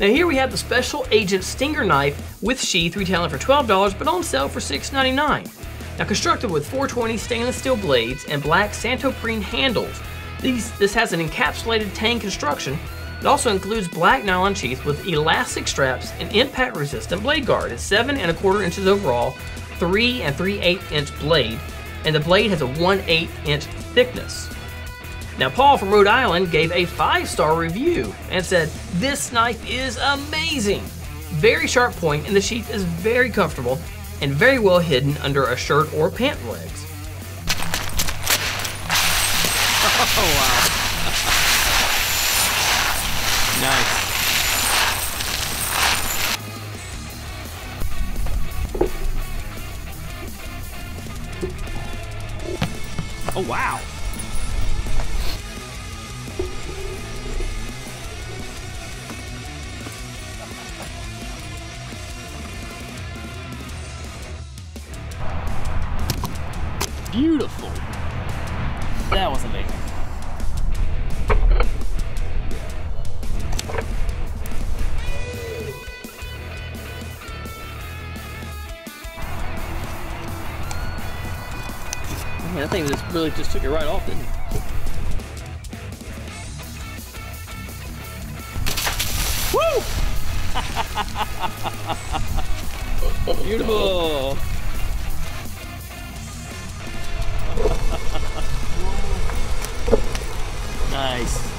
Now here we have the Special Agent Stinger Knife with sheath retailing for $12 but on sale for $6.99. Now constructed with 420 stainless steel blades and black Santoprene handles, these, this has an encapsulated tang construction. It also includes black nylon sheath with elastic straps and impact resistant blade guard. It's seven and a quarter inches overall, three and three eighth inch blade, and the blade has a one eighth inch thickness. Now, Paul from Rhode Island gave a five star review and said, This knife is amazing. Very sharp point, and the sheath is very comfortable and very well hidden under a shirt or pant legs. Oh, wow. nice. Oh, wow. Beautiful. That was amazing. Man, that thing just really just took it right off, didn't it? Woo! Beautiful. Nice.